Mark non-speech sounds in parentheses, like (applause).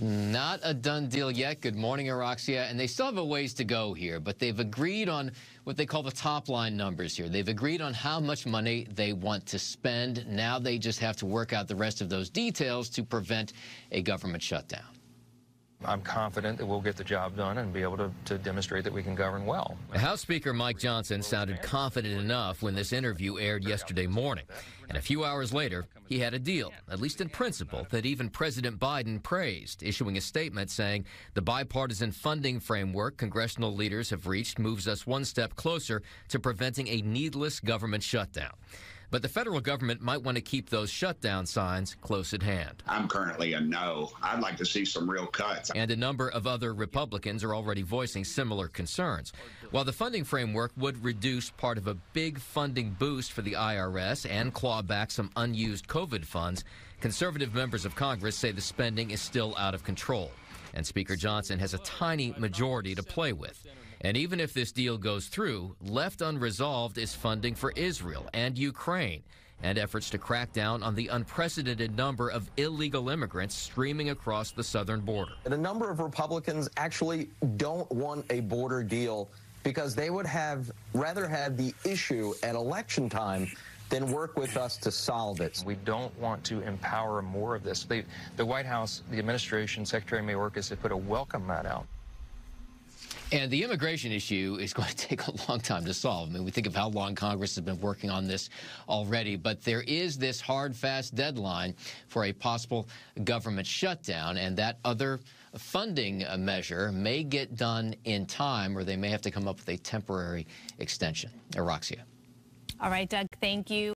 Not a done deal yet. Good morning, Araksya. And they still have a ways to go here, but they've agreed on what they call the top line numbers here. They've agreed on how much money they want to spend. Now they just have to work out the rest of those details to prevent a government shutdown. I'm confident that we'll get the job done and be able to, to demonstrate that we can govern well. House Speaker Mike Johnson sounded confident enough when this interview aired yesterday morning. And a few hours later, he had a deal, at least in principle, that even President Biden praised, issuing a statement saying the bipartisan funding framework congressional leaders have reached moves us one step closer to preventing a needless government shutdown. But the federal government might want to keep those shutdown signs close at hand. I'm currently a no. I'd like to see some real cuts. And a number of other Republicans are already voicing similar concerns. While the funding framework would reduce part of a big funding boost for the IRS and claw back some unused COVID funds, conservative members of Congress say the spending is still out of control. And Speaker Johnson has a tiny majority to play with. And even if this deal goes through, left unresolved is funding for Israel and Ukraine and efforts to crack down on the unprecedented number of illegal immigrants streaming across the southern border. And a number of Republicans actually don't want a border deal because they would have rather have the issue at election time than work with us to solve it. We don't want to empower more of this. the White House, the administration, Secretary Mayorkas have put a welcome mat out. And the immigration issue is going to (laughs) take a long time to solve. I mean, we think of how long Congress has been working on this already, but there is this hard, fast deadline for a possible government shutdown, and that other funding uh, measure may get done in time, or they may have to come up with a temporary extension. Araksya. All right, Doug, thank you.